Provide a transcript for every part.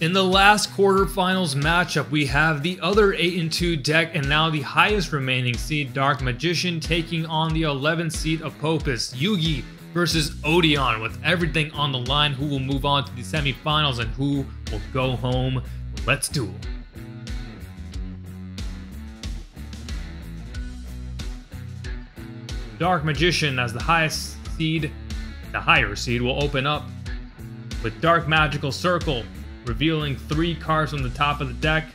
In the last quarterfinals matchup, we have the other 8 and 2 deck and now the highest remaining seed, Dark Magician, taking on the 11th seed Apophis, Yugi versus Odion, with everything on the line. Who will move on to the semifinals and who will go home? Let's duel. Dark Magician as the highest seed, the higher seed will open up with Dark Magical Circle, revealing three cards on the top of the deck.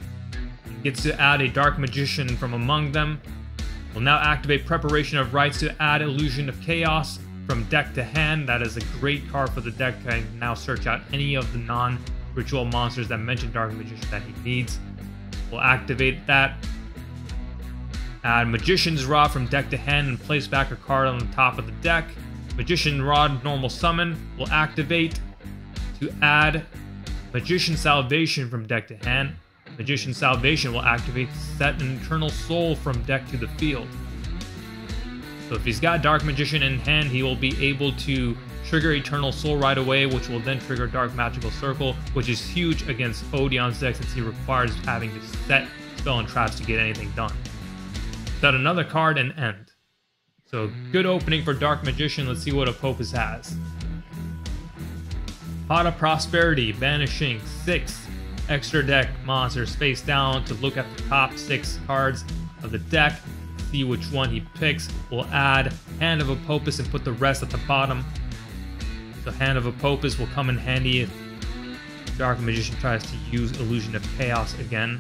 Gets to add a Dark Magician from among them. Will now activate Preparation of Rites to add Illusion of Chaos from deck to hand. That is a great card for the deck. I can now search out any of the non-ritual monsters that mention Dark Magician that he needs. We'll activate that Add Magician's Rod from deck to hand and place back a card on the top of the deck. Magician Rod normal summon will activate to add Magician Salvation from deck to hand. Magician Salvation will activate set an Eternal Soul from deck to the field. So if he's got Dark Magician in hand, he will be able to trigger Eternal Soul right away, which will then trigger Dark Magical Circle, which is huge against Odion's deck since he requires having to set spell and traps to get anything done. Set another card and end. So good opening for Dark Magician. Let's see what Apophis has. Pot of Prosperity, banishing six extra deck monsters face down to look at the top six cards of the deck, see which one he picks. We'll add Hand of Apophis and put the rest at the bottom. So Hand of Apophis will come in handy if Dark Magician tries to use Illusion of Chaos again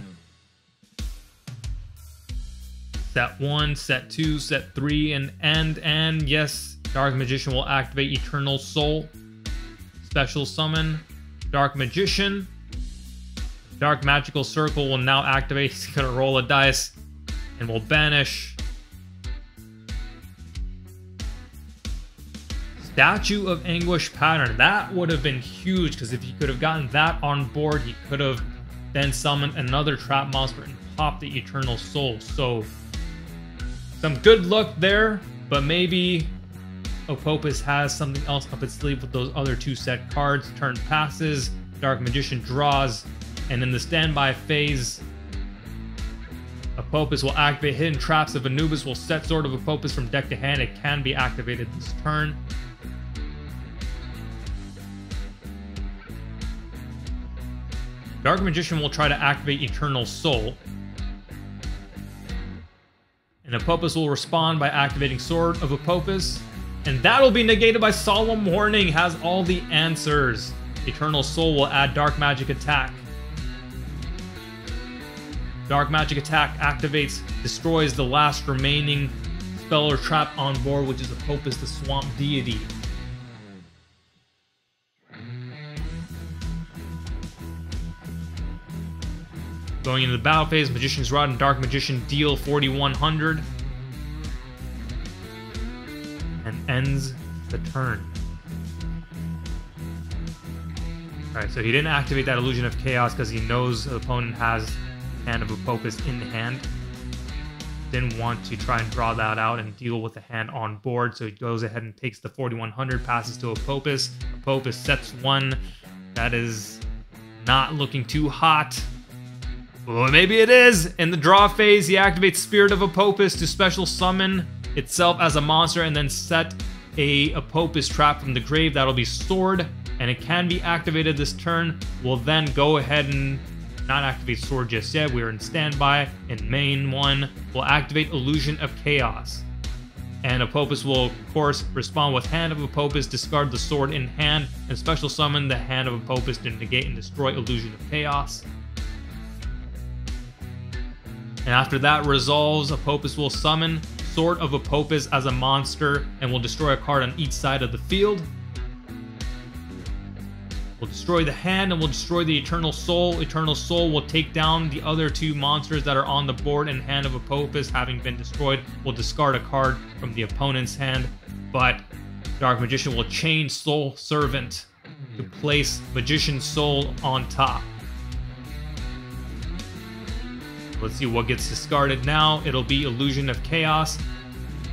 set 1, set 2, set 3, and end, and yes, Dark Magician will activate Eternal Soul. Special Summon, Dark Magician. Dark Magical Circle will now activate. He's gonna roll a dice and will banish. Statue of Anguish pattern. That would have been huge because if he could have gotten that on board, he could have then summoned another trap monster and popped the Eternal Soul. So some good luck there, but maybe Apophis has something else up its sleeve with those other two set cards. Turn passes, Dark Magician draws, and in the standby phase, Apophis will activate Hidden Traps. If Anubis will set Sword of Apophis from deck to hand, it can be activated this turn. Dark Magician will try to activate Eternal Soul. And Apophis will respond by activating Sword of Apophis. And that'll be negated by Solemn Warning, has all the answers. Eternal Soul will add Dark Magic Attack. Dark Magic Attack activates, destroys the last remaining spell or trap on board, which is Apophis the Swamp Deity. Going into the battle phase, Magician's Rod and Dark Magician deal 4100 ends the turn. Alright, so he didn't activate that Illusion of Chaos because he knows the opponent has Hand of Apophis in hand. Didn't want to try and draw that out and deal with the hand on board, so he goes ahead and takes the 4100, passes to Apophis. Apophis sets one. That is not looking too hot. Well, maybe it is. In the draw phase, he activates Spirit of Apophis to special summon itself as a monster and then set a Apophis trap from the grave. That'll be Sword, and it can be activated this turn. We'll then go ahead and not activate Sword just yet. We're in standby. In main one, we'll activate Illusion of Chaos. And Apophis will, of course, respond with Hand of Apophis, discard the sword in hand, and special summon the Hand of Apophis to negate and destroy Illusion of Chaos. And after that resolves, Apophis will summon Sword of Apophis as a monster and will destroy a card on each side of the field. We'll destroy the hand and we'll destroy the Eternal Soul. Eternal Soul will take down the other two monsters that are on the board and Hand of Apophis having been destroyed. will discard a card from the opponent's hand, but Dark Magician will change Soul Servant to place Magician's Soul on top. Let's see what gets discarded now. It'll be Illusion of Chaos.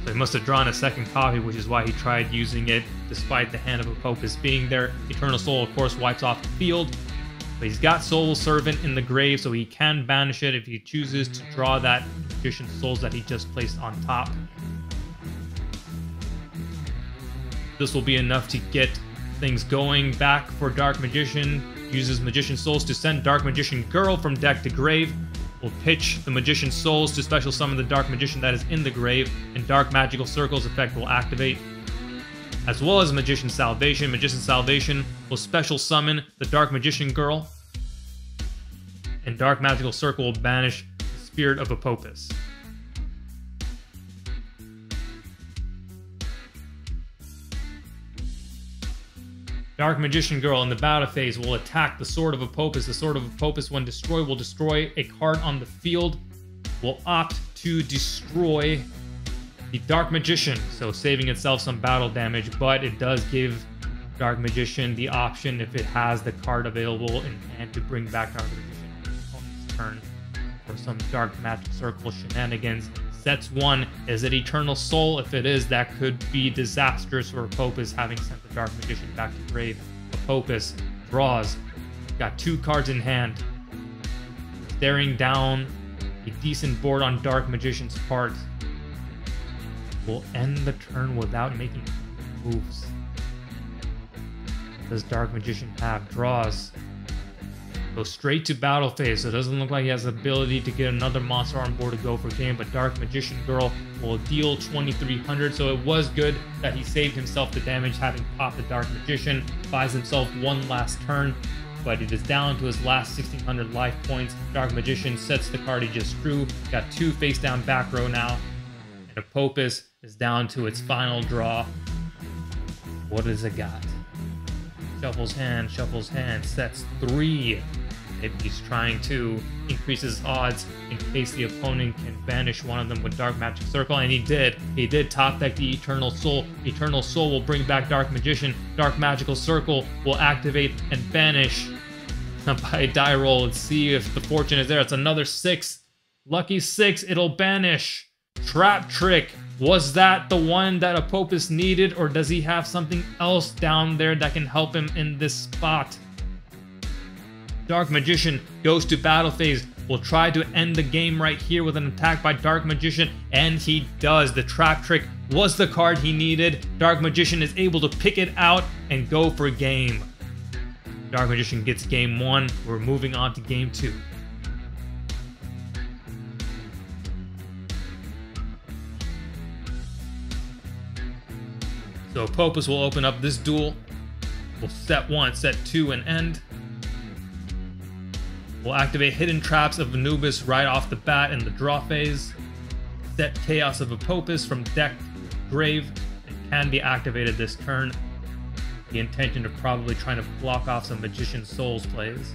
So he must have drawn a second copy, which is why he tried using it, despite the Hand of Apophis being there. Eternal Soul, of course, wipes off the field. But he's got Soul Servant in the grave, so he can banish it if he chooses to draw that Magician Souls that he just placed on top. This will be enough to get things going back for Dark Magician. Uses Magician Souls to send Dark Magician Girl from deck to grave. Will pitch the Magician Souls to special summon the Dark Magician that is in the grave, and Dark Magical Circles effect will activate. As well as Magician Salvation. Magician Salvation will special summon the Dark Magician Girl, and Dark Magical Circle will banish the Spirit of Apophis. Dark Magician Girl in the battle phase will attack the Sword of a Apophis. The Sword of a Apophis, when destroyed, will destroy a card on the field. Will opt to destroy the Dark Magician, so saving itself some battle damage, but it does give Dark Magician the option, if it has the card available in hand, to bring back Dark Magician on its turn for some Dark Magic Circle shenanigans. Sets one. Is it Eternal Soul? If it is, that could be disastrous for Apophis having sent the Dark Magician back to grave. Apophis draws. Got two cards in hand. Staring down a decent board on Dark Magician's part. Will end the turn without making moves. Does Dark Magician have? Draws. Goes straight to battle phase, so it doesn't look like he has the ability to get another monster on board to go for game, but Dark Magician Girl will deal 2300, so it was good that he saved himself the damage having popped the Dark Magician, buys himself one last turn, but it is down to his last 1600 life points. Dark Magician sets the card he just drew, got two face down back row now, and Apophis is down to its final draw. What does it got? Shuffles hand, shuffles hand, sets three He's trying to increase his odds in case the opponent can banish one of them with Dark Magic Circle, and he did. He did top deck the Eternal Soul. Eternal Soul will bring back Dark Magician. Dark Magical Circle will activate and banish by die roll. Let's see if the fortune is there. It's another six. Lucky six, it'll banish. Trap Trick. Was that the one that Apophis needed, or does he have something else down there that can help him in this spot? Dark Magician goes to battle phase, will try to end the game right here with an attack by Dark Magician, and he does. The Trap Trick was the card he needed. Dark Magician is able to pick it out and go for game. Dark Magician gets game one. We're moving on to game two. So Popus will open up this duel. We'll set one, set two, and end. We'll activate Hidden Traps of Anubis right off the bat in the draw phase. Set Chaos of Apophis from deck grave. It can be activated this turn. The intention of probably trying to block off some Magician Souls plays.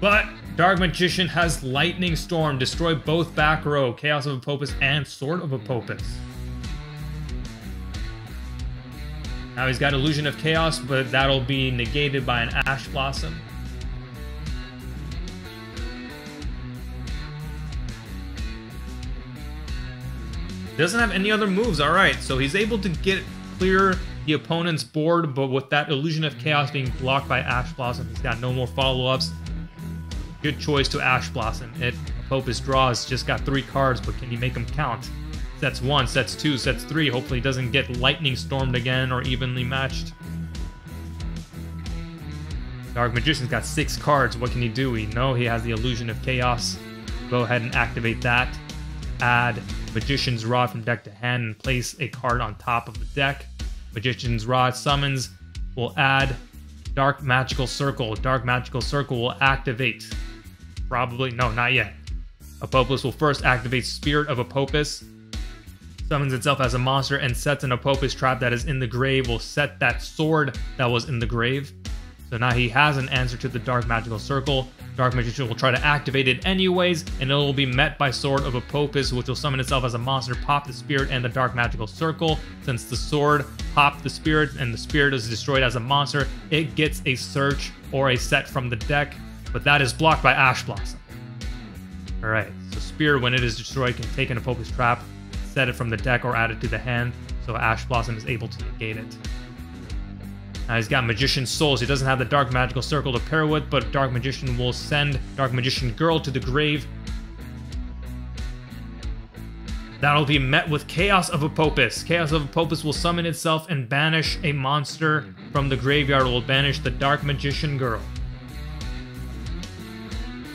But Dark Magician has Lightning Storm, destroy both back row, Chaos of Apophis and Sword of Apophis. Now he's got Illusion of Chaos, but that'll be negated by an Ash Blossom. Doesn't have any other moves. All right, so he's able to get clear the opponent's board, but with that illusion of chaos being blocked by Ash Blossom, he's got no more follow-ups. Good choice to Ash Blossom. It Apophis draws just got three cards, but can you make them count? Sets one, sets two, sets three. Hopefully, he doesn't get lightning stormed again or evenly matched. Dark Magician's got six cards. What can he do? We know he has the illusion of chaos. Go ahead and activate that. Add Magician's Rod from deck to hand and place a card on top of the deck. Magician's Rod summons will add Dark Magical Circle. Dark Magical Circle will activate. Probably, no, not yet. Apophis will first activate Spirit of Apophis. Summons itself as a monster and sets an Apophis trap that is in the grave. Will set that sword that was in the grave. So now he has an answer to the Dark Magical Circle. Dark Magician will try to activate it anyways, and it will be met by Sword of Apophis, which will summon itself as a monster, pop the Spirit and the Dark Magical Circle. Since the Sword popped the Spirit and the Spirit is destroyed as a monster, it gets a search or a set from the deck, but that is blocked by Ash Blossom. Alright, so Spirit, when it is destroyed, can take an Apophis trap, set it from the deck, or add it to the hand, so Ash Blossom is able to negate it. Now he's got Magician Souls. He doesn't have the Dark Magical Circle to pair with, but Dark Magician will send Dark Magician Girl to the grave. That'll be met with Chaos of Apophis. Chaos of Apophis will summon itself and banish a monster from the graveyard. It will banish the Dark Magician Girl.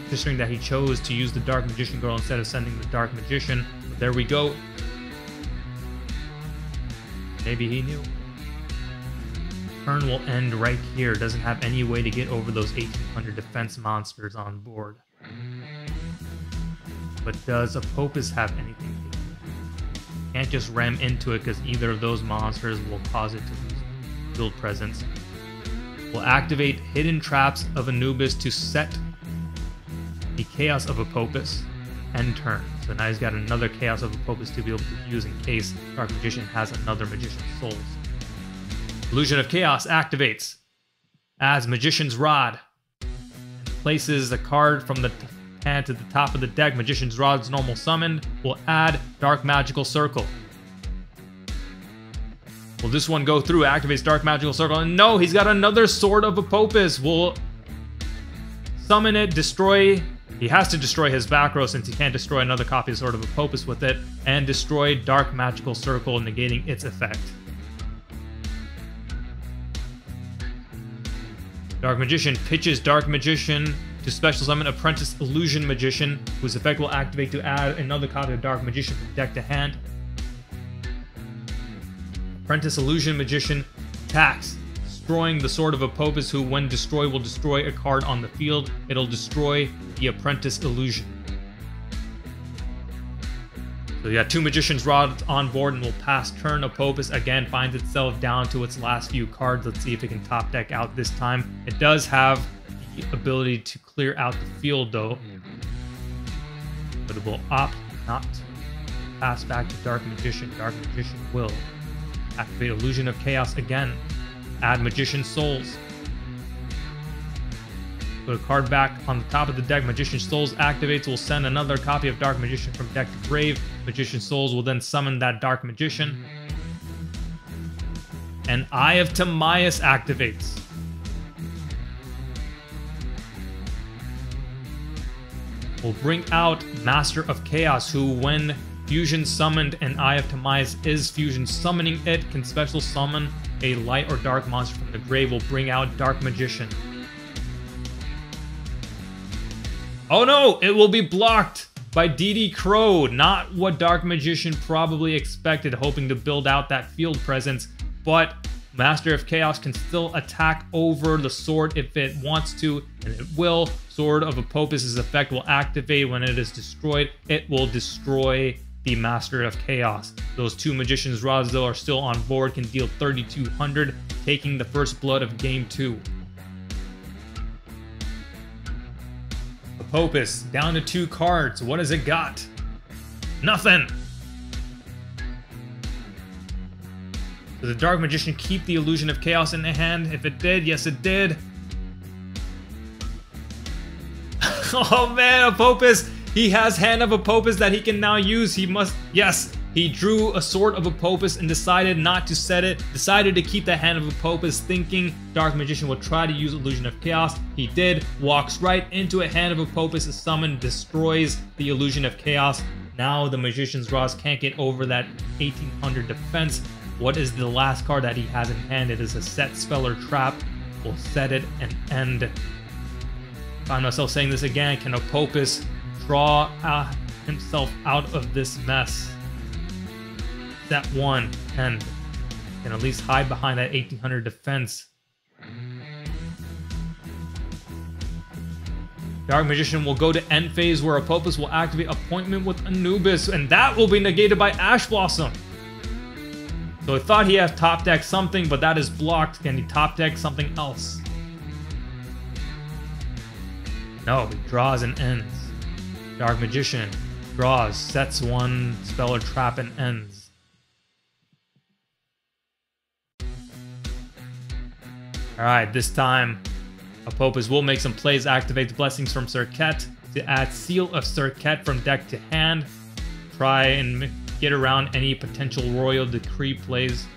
Interesting that he chose to use the Dark Magician Girl instead of sending the Dark Magician. But there we go. Maybe he knew. Turn will end right here. Doesn't have any way to get over those 1800 defense monsters on board. But does Apophis have anything? Can't just ram into it because either of those monsters will cause it to lose field presence. Will activate Hidden Traps of Anubis to set the Chaos of Apophis end turn. So now he's got another Chaos of Apophis to be able to use in case Dark Magician has another Magician Souls. Illusion of Chaos activates as Magician's Rod. Places a card from the hand to the top of the deck. Magician's Rod's normal summoned. Will add Dark Magical Circle. Will this one go through? Activates Dark Magical Circle. And no, he's got another Sword of Apophis. Will summon it, destroy. He has to destroy his back row since he can't destroy another copy of Sword of Apophis with it, and destroy Dark Magical Circle, negating its effect. Dark Magician pitches Dark Magician to special summon Apprentice Illusion Magician, whose effect will activate to add another copy of Dark Magician from deck to hand. Apprentice Illusion Magician attacks, destroying the Sword of Apophis, who, when destroyed, will destroy a card on the field. It'll destroy the Apprentice Illusion. So you got two Magician's Rods on board and will pass turn. Apophis again finds itself down to its last few cards. Let's see if it can top deck out this time. It does have the ability to clear out the field though. But it will opt not to pass back to Dark Magician. Dark Magician will activate Illusion of Chaos again. Add Magician Souls. Put a card back on the top of the deck. Magician Souls activates. Will send another copy of Dark Magician from deck to grave. Magician Souls will then summon that Dark Magician. And Eye of Timaeus activates. Will bring out Master of Chaos, who, when Fusion summoned and Eye of Timaeus is Fusion summoning it, can special summon a light or dark monster from the grave. Will bring out Dark Magician. Oh no, it will be blocked by DD Crow. Not what Dark Magician probably expected, hoping to build out that field presence, but Master of Chaos can still attack over the sword if it wants to, and it will. Sword of Apophis' effect will activate when it is destroyed. It will destroy the Master of Chaos. Those two Magician's Rods, are still on board, can deal 3,200, taking the first blood of Game 2. Apophis, down to two cards. What has it got? Nothing! Does the Dark Magician keep the Illusion of Chaos in the hand? If it did, yes it did. oh man, Apophis! He has Hand of Apophis that he can now use. He must, yes, he drew a Sword of Apophis and decided not to set it, decided to keep the Hand of Apophis, thinking Dark Magician would try to use Illusion of Chaos. He did, walks right into a Hand of a summon, destroys the Illusion of Chaos. Now the Magician's Rods can't get over that 1800 defense. What is the last card that he has in hand? It is a Set Speller Trap. We'll set it and end. Find myself saying this again. Can Apophis draw uh, himself out of this mess? That one and can at least hide behind that 1800 defense. Dark Magician will go to end phase where Apophis will activate Appointment with Anubis, and that will be negated by Ash Blossom. So I thought he had top deck something, but that is blocked. Can he top deck something else? No, he draws and ends. Dark Magician draws, sets one spell or trap and ends. Alright, this time Apophis will make some plays, activate the Blessings from Serket to add Seal of Serket from deck to hand. Try and get around any potential Royal Decree plays.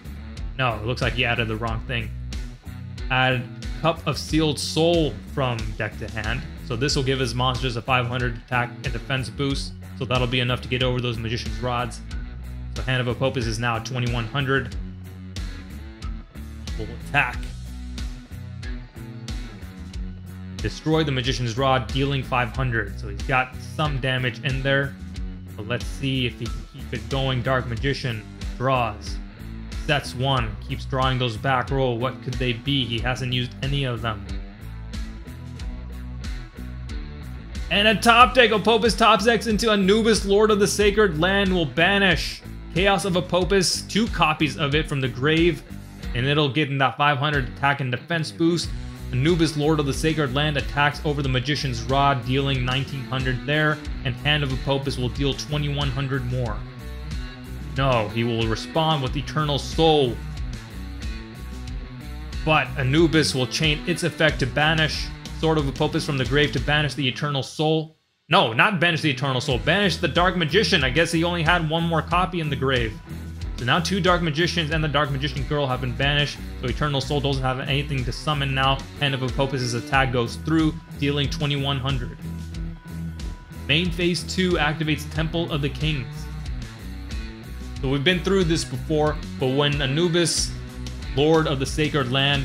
No, it looks like he added the wrong thing. add Cup of Sealed Soul from deck to hand. So this will give his monsters a 500 attack and defense boost. So that'll be enough to get over those Magician's Rods. So Hand of Apophis is now 2100. Will attack. Destroy the Magician's Rod, dealing 500. So he's got some damage in there. But let's see if he can keep it going. Dark Magician draws. Sets one. Keeps drawing those back row. What could they be? He hasn't used any of them. And a top deck, Apophis top decks into Anubis, Lord of the Sacred Land will banish Chaos of Apophis, two copies of it from the grave, and it'll get in that 500 attack and defense boost. Anubis, Lord of the Sacred Land, attacks over the Magician's Rod, dealing 1900 there, and Hand of Apophis will deal 2100 more. No, he will respond with Eternal Soul. But Anubis will chain its effect to banish Sword of Apophis from the grave to banish the Eternal Soul. No, not banish the Eternal Soul, banish the Dark Magician. I guess he only had one more copy in the grave. So now two Dark Magicians and the Dark Magician Girl have been banished, so Eternal Soul doesn't have anything to summon now. and of Apophis' attack goes through, dealing 2100. Main Phase 2 activates Temple of the Kings. So we've been through this before, but when Anubis, Lord of the Sacred Land,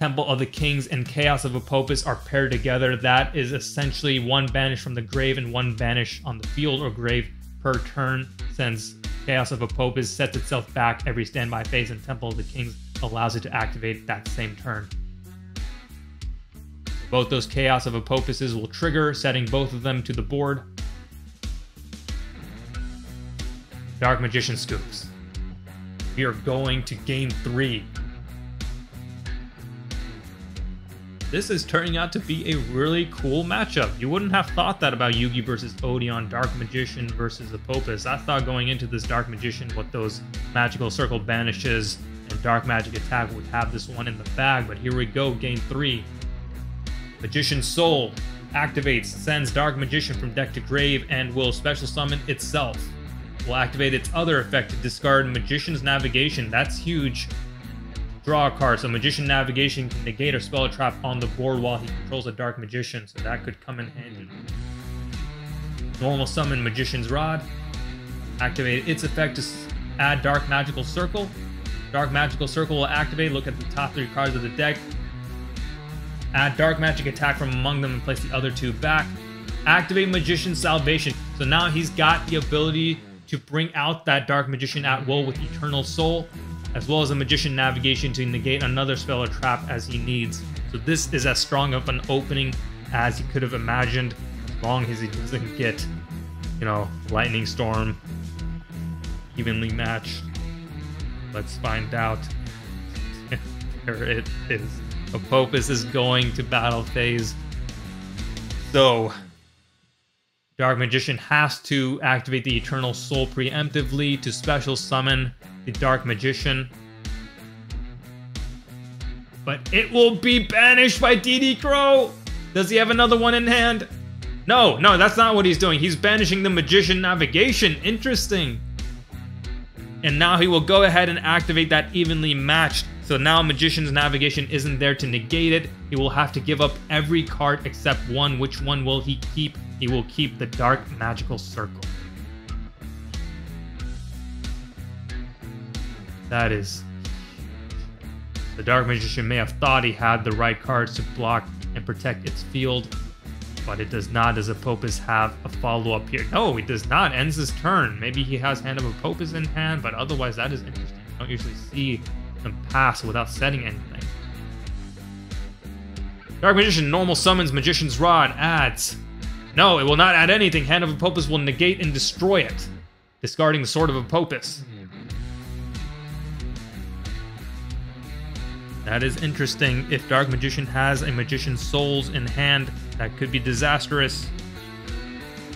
Temple of the Kings, and Chaos of Apophis are paired together, that is essentially one banish from the grave and one banish on the field or grave per turn, since Chaos of Apophis sets itself back every standby phase, and Temple of the Kings allows it to activate that same turn. Both those Chaos of Apophises will trigger, setting both of them to the board. Dark Magician Scoops. We are going to game three. This is turning out to be a really cool matchup. You wouldn't have thought that about Yugi versus Odion, Dark Magician versus Apophis. I thought going into this Dark Magician what those Magical Circle banishes and Dark Magic Attack would have this one in the bag, but here we go, game three. Magician Soul activates, sends Dark Magician from deck to grave, and will special summon itself. Will activate its other effect to discard Magician's Navigation. That's huge. Draw a card, so Magician Navigation can negate or spell a trap on the board while he controls a Dark Magician, so that could come in handy. Normal summon Magician's Rod. Activate its effect to add Dark Magical Circle. Dark Magical Circle will activate, look at the top three cards of the deck. Add Dark Magic Attack from among them and place the other two back. Activate Magician's Salvation. So now he's got the ability to bring out that Dark Magician at will with Eternal Soul as well as a Magician Navigation to negate another spell or trap as he needs. So this is as strong of an opening as he could have imagined, as long as he doesn't get, you know, Lightning Storm evenly matched. Let's find out. there it is. Apophis is going to battle phase. So, Dark Magician has to activate the Eternal Soul preemptively to special summon the Dark Magician. But it will be banished by DD Crow! Does he have another one in hand? No, no, that's not what he's doing. He's banishing the Magician Navigation. Interesting. And now he will go ahead and activate that evenly matched. So now Magician's Navigation isn't there to negate it. He will have to give up every card except one. Which one will he keep? He will keep the Dark Magical Circle. That is... The Dark Magician may have thought he had the right cards to block and protect its field, but it does not. Does Apophis have a follow-up here? No, he does not. Ends his turn. Maybe he has Hand of Apophis in hand, but otherwise that is interesting. You don't usually see them pass without setting anything. Dark Magician normal summons Magician's Rod, adds. No, it will not add anything. Hand of Apophis will negate and destroy it, discarding the Sword of Apophis. That is interesting. If Dark Magician has a Magician's Souls in hand, that could be disastrous.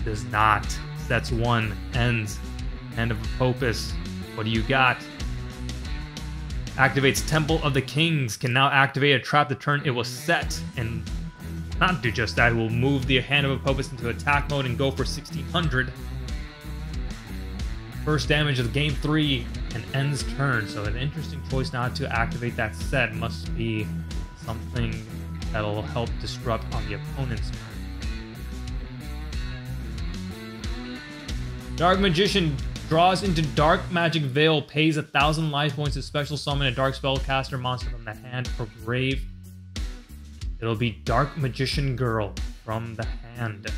Does not. That's one. Ends. Hand of Apophis. What do you got? Activates Temple of the Kings. Can now activate a trap the turn it was set. And not do just that. Will move the Hand of Apophis into attack mode and go for 1600. First damage of game three. and ends turn. So an interesting choice not to activate that set must be something that'll help disrupt on the opponent's turn. Dark Magician draws into Dark Magic Veil, pays a thousand life points to special summon a Dark Spellcaster monster from the hand or grave. It'll be Dark Magician Girl from the hand.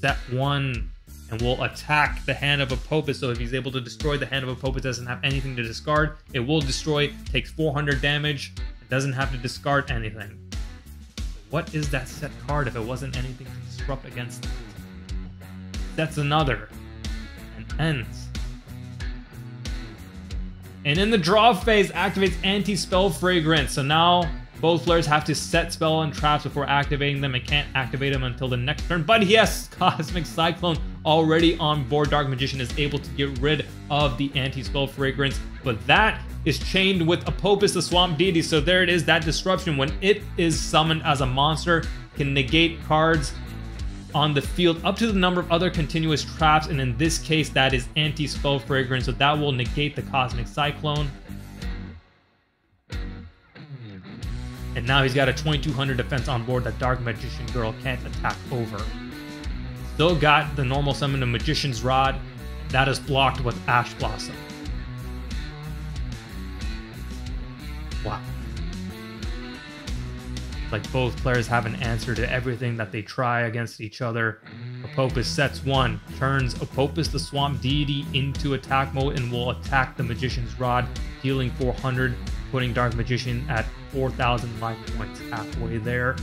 Set one and we'll attack the hand of Apophis. So if he's able to destroy the hand of Apophis, doesn't have anything to discard, it will destroy, takes 400 damage, it doesn't have to discard anything. What is that set card if it wasn't anything to disrupt against? That's another. And ends. And in the draw phase, activates anti-spell fragrance. So now both players have to set spell and traps before activating them and can't activate them until the next turn. But yes, Cosmic Cyclone already on board. Dark Magician is able to get rid of the anti-spell fragrance. But that is chained with Apophis, the Swamp Deity. So there it is, that disruption. When it is summoned as a monster, can negate cards on the field up to the number of other continuous traps. And in this case, that is anti-spell fragrance. So that will negate the Cosmic Cyclone. And now he's got a 2200 defense on board that Dark Magician Girl can't attack over. Still got the normal summon of Magician's Rod. That is blocked with Ash Blossom. Wow. Like both players have an answer to everything that they try against each other. Apophis sets one, turns Apophis the Swamp Deity into attack mode and will attack the Magician's Rod, dealing 400, putting Dark Magician at 4,000 life points halfway there.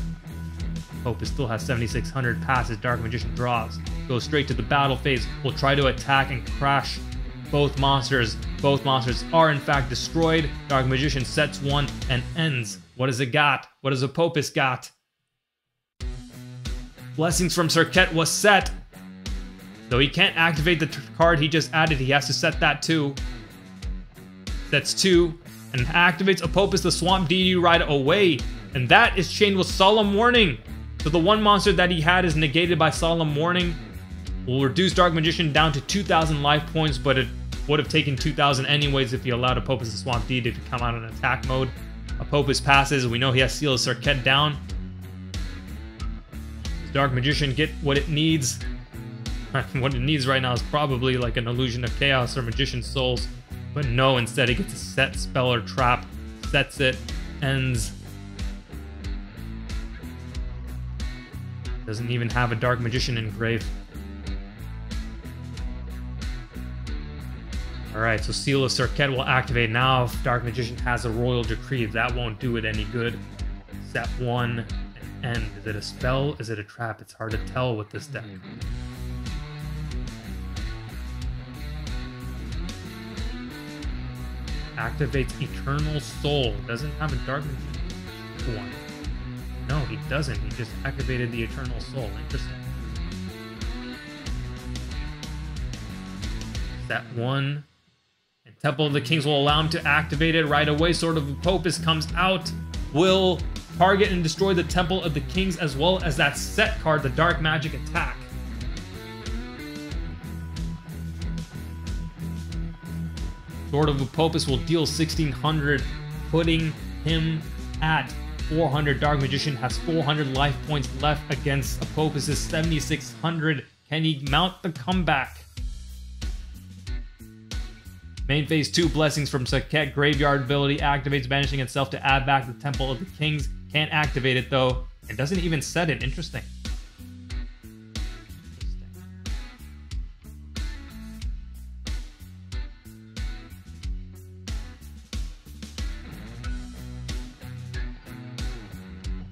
Apophis still has 7,600 passes. Dark Magician draws. Goes straight to the battle phase. Will try to attack and crash both monsters. Both monsters are in fact destroyed. Dark Magician sets one and ends. What has it got? What has Apophis got? Blessings from Serket was set. Though he can't activate the card he just added, he has to set that too. That's two and activates Apophis the Swamp Deity right away. And that is chained with Solemn Warning. So the one monster that he had is negated by Solemn Warning. Will reduce Dark Magician down to 2,000 life points, but it would have taken 2,000 anyways if he allowed Apophis the Swamp Deity to come out in attack mode. Apophis passes. We know he has Seal of down. Does Dark Magician get what it needs? what it needs right now is probably like an Illusion of Chaos or Magician's Souls. But no, instead he gets a set spell or trap, sets it, ends. Doesn't even have a Dark Magician in grave. Alright, so Seal of Serket will activate now if Dark Magician has a Royal Decree. That won't do it any good. Set one and end. Is it a spell? Is it a trap? It's hard to tell with this deck. Mm-hmm. Activates Eternal Soul. Doesn't have a Dark one. No, he doesn't. He just activated the Eternal Soul. Interesting. That one Temple of the Kings will allow him to activate it right away. Sword of Apophis comes out, will target and destroy the Temple of the Kings as well as that set card, the Dark Magic Attack. Sword of Apophis will deal 1600, putting him at 400. Dark Magician has 400 life points left against Apophis' 7600. Can he mount the comeback? Main phase 2 Blessings from Serket Graveyard ability activates banishing itself to add back the Temple of the Kings. Can't activate it though. and doesn't even set it. Interesting.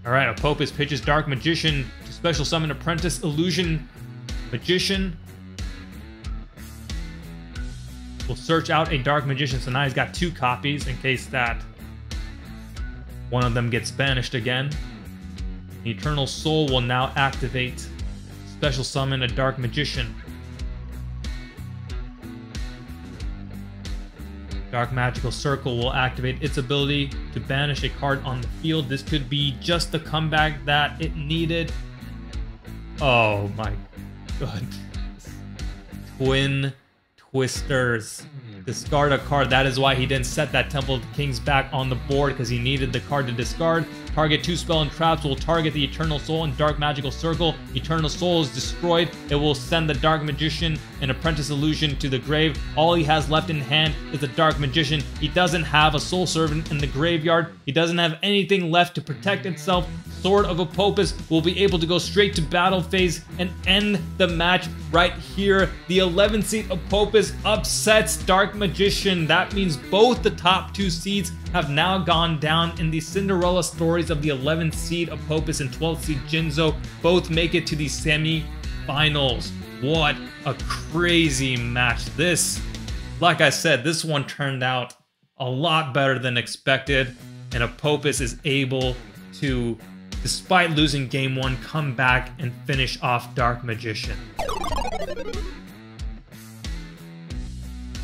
Alright, Apophis pitches Dark Magician to special summon Apprentice Illusion Magician We'll search out a Dark Magician. So now he's got two copies in case that one of them gets banished again. Eternal Soul will now activate. Special summon a Dark Magician. Dark Magical Circle will activate its ability to banish a card on the field. This could be just the comeback that it needed. Oh my god. Twin Twisters. Discard a card. That is why he didn't set that Temple of Kings back on the board because he needed the card to discard. Target two spell and traps will target the Eternal Soul and Dark Magical Circle. Eternal Soul is destroyed. It will send the Dark Magician and Apprentice Illusion to the grave. All he has left in hand is the Dark Magician. He doesn't have a Soul Servant in the graveyard. He doesn't have anything left to protect itself. Sword of Apophis will be able to go straight to battle phase and end the match right here. The 11th seed Apophis upsets Dark Magician. That means both the top two seeds have now gone down in the Cinderella stories of the 11th seed Apophis and 12th seed Jinzo. Both make it to the semi-finals. What a crazy match. This, like I said, this one turned out a lot better than expected, and Apophis is able to despite losing game one, come back and finish off Dark Magician.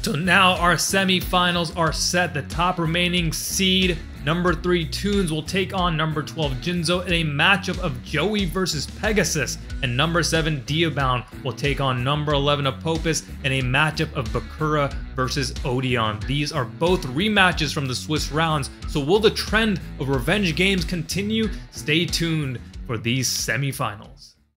So now our semifinals are set. The top remaining seed, number 3 Toons will take on number 12 Jinzo in a matchup of Joey versus Pegasus. And number 7 Diabound will take on number 11 Apophis in a matchup of Bakura versus Odion. These are both rematches from the Swiss rounds, so will the trend of revenge games continue? Stay tuned for these semifinals.